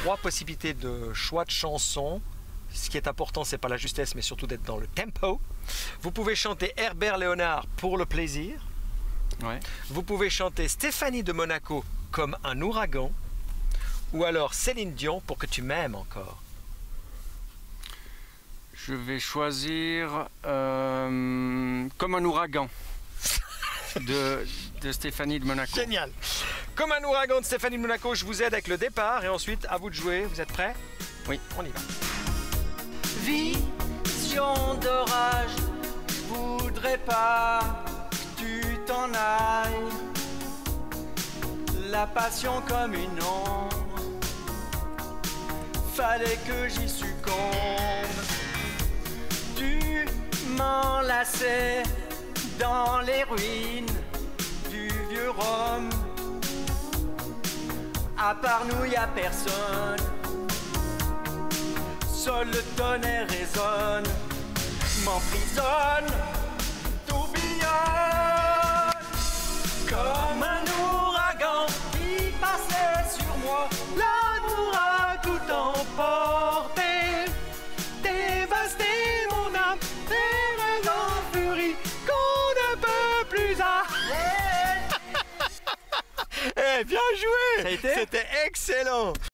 trois possibilités de choix de chansons. Ce qui est important, c'est pas la justesse, mais surtout d'être dans le tempo. Vous pouvez chanter Herbert Léonard pour le plaisir. Ouais. Vous pouvez chanter Stéphanie de Monaco comme un ouragan. Ou alors Céline Dion pour que tu m'aimes encore. Je vais choisir euh, Comme un ouragan de, de Stéphanie de Monaco. Génial. Comme un ouragan de Stéphanie Monaco, je vous aide avec le départ et ensuite à vous de jouer. Vous êtes prêts? Oui. On y va. Vision d'orage, je voudrais pas que tu t'en ailles. La passion comme une ombre, fallait que j'y succombe. Tu m'enlaçais dans les ruines À part nous, y a personne. Seul le tonnerre résonne, m'emprisonne, bien joué C'était excellent